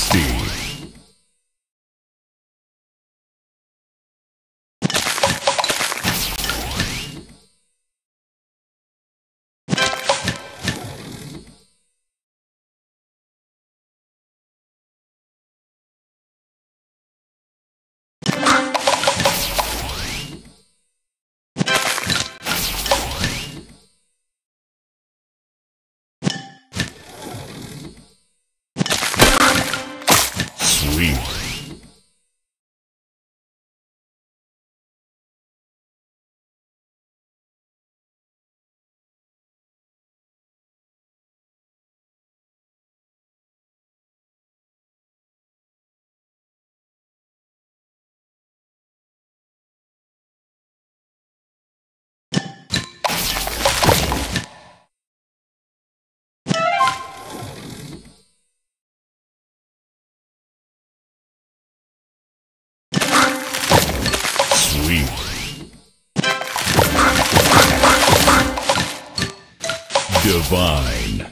Tasty. Divine.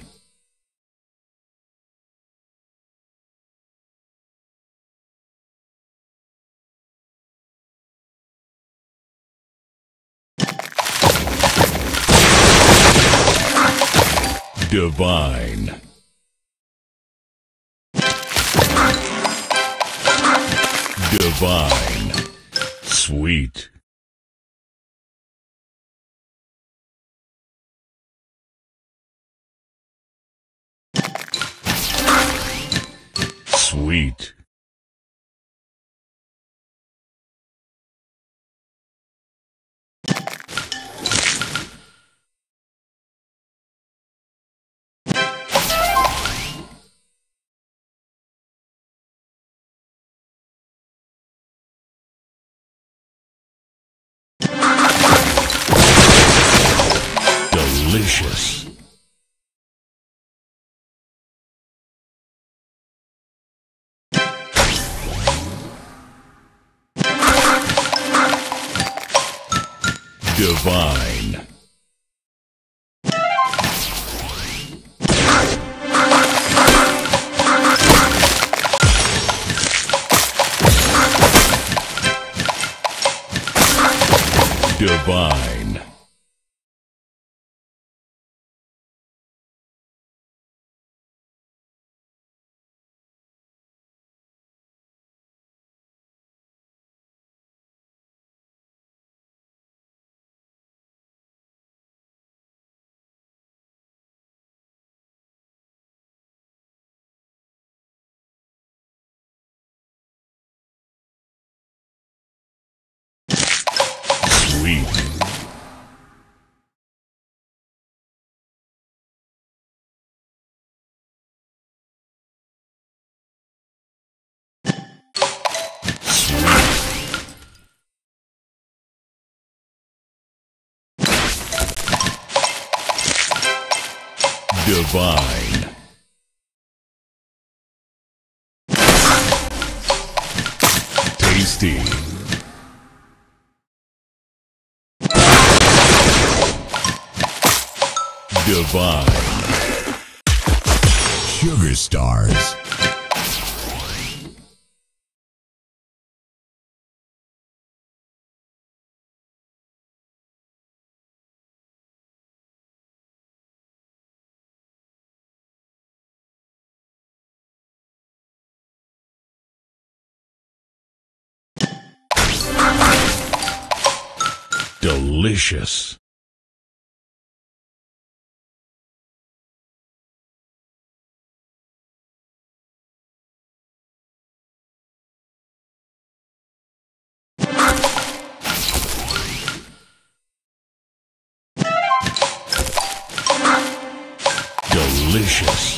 Divine. Divine. Sweet. Sweet. Delicious. Divine. Divine. Divine. Tasty. Divine. Sugar Stars. Delicious. Delicious.